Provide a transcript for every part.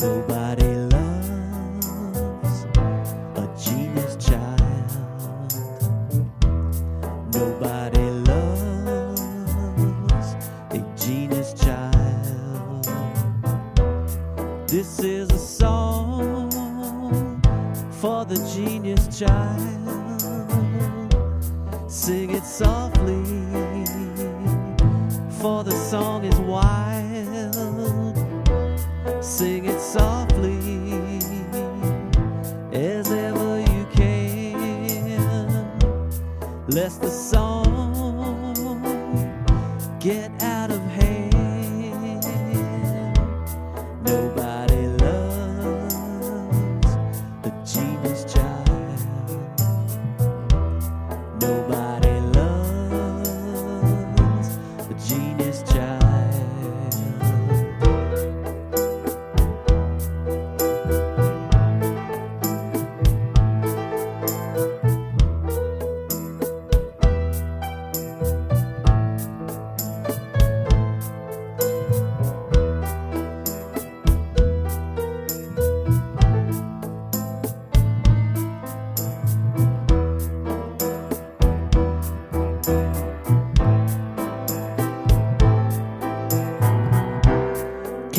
Nobody loves a genius child. Nobody loves a genius child. This is a song for the genius child. Sing it softly, for the song is wild. Sing it softly as ever you can, lest the song get out of hand.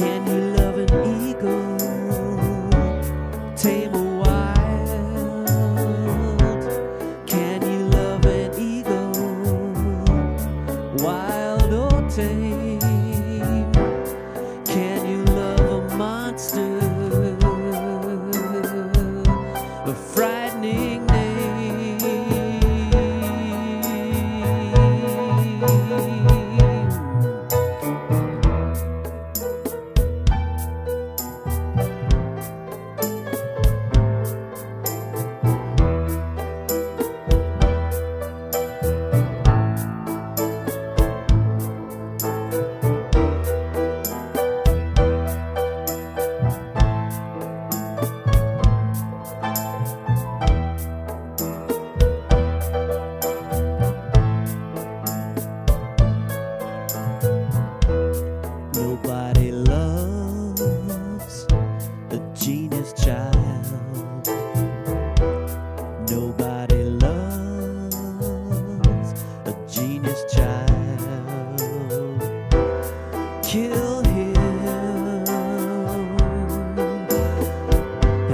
Can you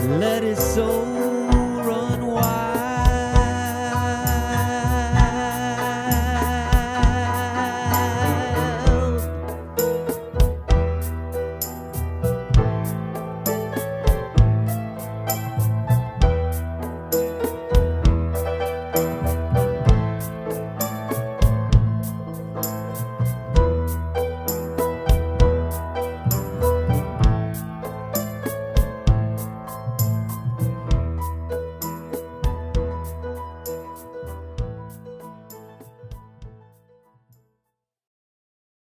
let his soul run wild.